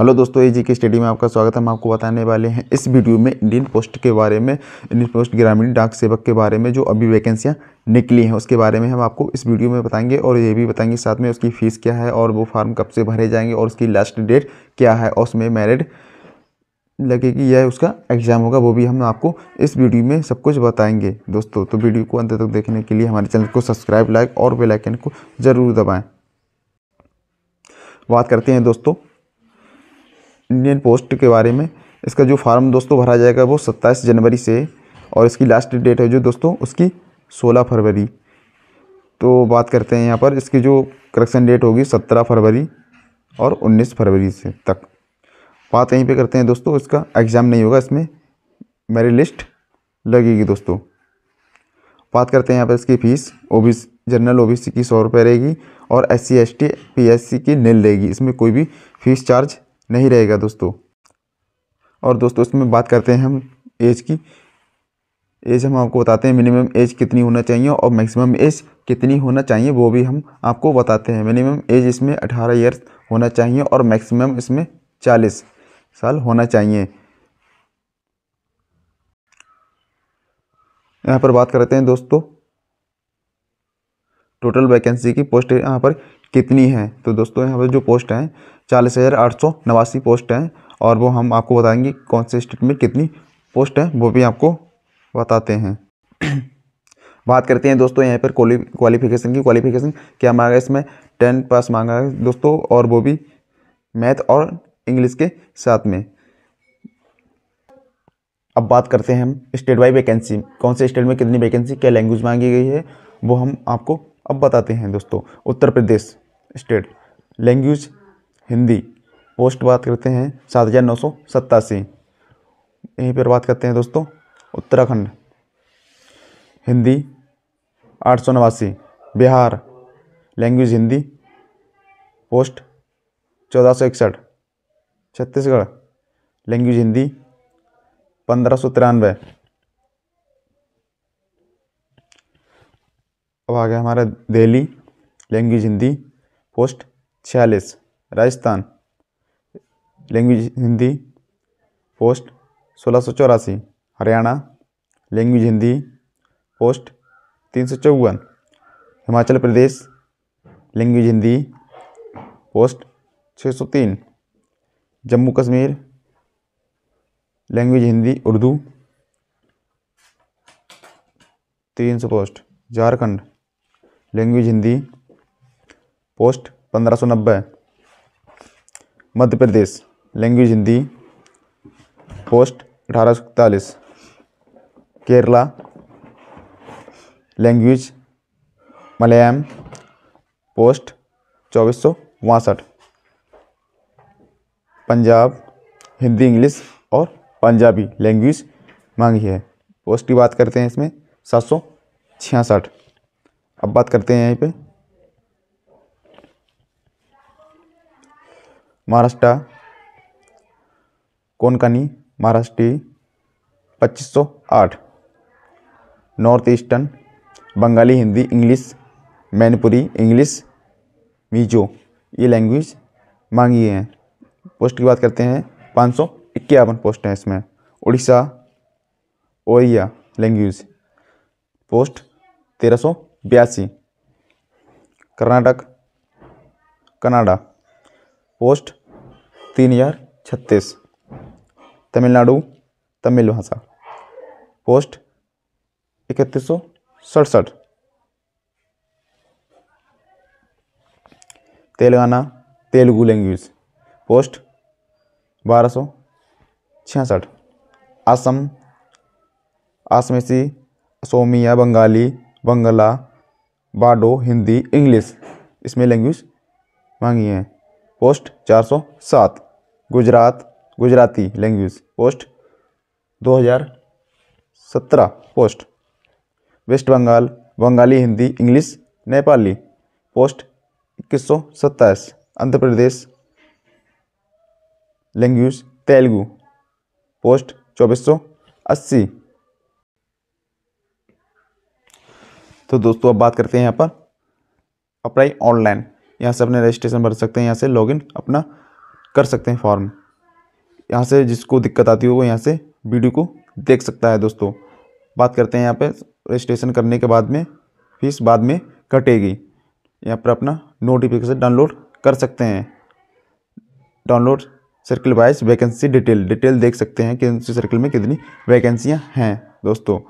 Hello दोस्तों, एजी के study में आपका स्वागत है। हम आपको बताने वाले हैं इस वीडियो में इंडियन पोस्ट के बारे में, इंडियन पोस्ट ग्रामीण डाक सेवक के बारे में जो अभी वैकेंसियाँ निकली हैं, उसके बारे में हम आपको इस वीडियो में बताएँगे और ये भी बताएँगे साथ में उसकी फ़ीस क्या है और वो फार्म कब से भरे जाएँगे और उसकी लास्ट डेट क्या है और उसमें मेरिट लगेगी या उसका एग्ज़ाम होगा, वो भी हम आपको इस वीडियो में सब कुछ बताएँगे। दोस्तों तो वीडियो को अंत तक देखने के लिए हमारे चैनल को सब्सक्राइब, लाइक और बेलाइकन को ज़रूर दबाएँ। बात करते हैं दोस्तों इंडियन पोस्ट के बारे में। इसका जो फार्म दोस्तों भरा जाएगा वो सत्ताईस जनवरी से और इसकी लास्ट डेट है जो दोस्तों उसकी सोलह फरवरी। तो बात करते हैं यहाँ पर, इसकी जो करेक्शन डेट होगी सत्रह फरवरी और उन्नीस फरवरी से तक। बात यहीं पे करते हैं दोस्तों, इसका एग्ज़ाम नहीं होगा, इसमें मेरी लिस्ट लगेगी दोस्तों। बात करते हैं यहाँ पर इसकी fees O B general O B C की सौ रुपये रहेगी और S C S T P S C की नील रहेगी। इसमें कोई भी फ़ीस चार्ज नहीं रहेगा दोस्तों। और दोस्तों, इसमें बात करते हैं हम एज की। एज हम आपको बताते हैं मिनिमम एज कितनी होना चाहिए और मैक्सिमम एज कितनी होना चाहिए, वो भी हम आपको बताते हैं। मिनिमम एज इसमें अठारह ईयर्स होना चाहिए और मैक्सिमम इसमें चालीस साल होना चाहिए। यहाँ पर बात करते हैं दोस्तों। टोटल वैकेंसी की पोस्ट यहाँ पर कितनी है? तो दोस्तों, यहाँ पर जो पोस्ट हैं, चालीस हज़ार आठ सौ नवासी पोस्ट हैं और वो हम आपको बताएँगे कौन से स्टेट में कितनी पोस्ट है, वो भी आपको बताते हैं। बात करते हैं दोस्तों, यहाँ पर क्वालिफिकेशन की क्वालिफिकेशन क्या मांगा है इसमें? टेन पास मांगा है दोस्तों और वो भी मैथ और इंग्लिश के साथ में। अब बात करते हैं हम स्टेट वाइज वैकेंसी कौन से स्टेट में कितनी वैकेंसी क्या लैंग्वेज मांगी गई है, वो हम आपको अब बताते हैं दोस्तों। Uttar Pradesh. State. Language, Hindi. Post बात करते हैं सात हज़ार नौ सौ सत्तासी। यहीं पर बात करते हैं दोस्तों, उत्तराखंड। हिंदी, आठ सौ नवासी। बिहार, लैंग्वेज हिंदी। पोस्ट, चौदह सौ इकसठ। छत्तीसगढ़, लैंग्वेज हिंदी, पंद्रह सौ तिरानवे। अब आ गया हमारा दिल्ली, लैंग्वेज हिंदी। पोस्ट छियालीस, राजस्थान लैंग्वेज हिंदी, पोस्ट सोलह सौ चौरासी, हरियाणा लैंग्वेज हिंदी, पोस्ट तीन सौ चौवन, हिमाचल प्रदेश लैंग्वेज हिंदी, पोस्ट छः सौ तीन, जम्मू कश्मीर लैंग्वेज हिंदी, उर्दू, तीन सौ post, Jharkhand language Hindi post पंद्रह सौ नब्बे। मध्य प्रदेश लैंग्वेज हिंदी पोस्ट अठारह सौ इकतालीस। केरला लैंग्वेज मलयालम पोस्ट चौबीस सौ बासठ पंजाब, हिंदी, इंग्लिश और पंजाबी लैंग्वेज मांगी है। पोस्ट की बात करते हैं इसमें सात सौ छियासठ। अब बात करते हैं यहीं पे। महाराष्ट्र कोनकनी महाराष्ट्री पच्चीस सौ आठ. North eastern, Bengali Hindi, English, Manipuri, English, Mizo. ये लैंग्वेज मांगी है। पोस्ट की बात करते हैं, पाँच सौ इक्यावन पोस्ट हैं इसमें। उड़ीसा ओरिया लैंग्वेज पोस्ट तेरह सौ बयासी. कर्नाटक, कनाडा। पोस्ट तीन हज़ार छत्तीस। तमिलनाडु, तमिल भाषा। पोस्ट इकतीस सौ सड़सठ। तेलंगाना, तेलुगु लैंग्वेज पोस्ट बारह सौ छियासठ। Assam Assamese Asomiya, Bengali, Bangla, Bodo, Hindi, English. इसमें लैंग्वेज मांगी है। पोस्ट चार सौ सात। गुजरात, गुजराती लैंग्वेज पोस्ट दो हज़ार सत्रह post west Bengal Bengali Hindi English Nepali post इक्कीस सौ सत्ताईस आंध्र प्रदेश लैंग्वेज तेलुगु पोस्ट चौबीस सौ अस्सी। तो दोस्तों, अब बात करते हैं यहाँ पर। अप्लाई ऑनलाइन यहाँ से अपने रजिस्ट्रेशन भर सकते हैं, यहाँ से लॉगिन अपना कर सकते हैं फॉर्म यहाँ से जिसको दिक्कत आती हो वो यहाँ से वीडियो को देख सकता है दोस्तों। बात करते हैं यहाँ पे रजिस्ट्रेशन करने के बाद में फ़ीस बाद में कटेगी। यहाँ पर अपना नोटिफिकेशन डाउनलोड कर सकते हैं। Download circle wise vacancy detail detail देख सकते हैं कि सर्कल में कितनी वैकेंसियाँ हैं, दोस्तों।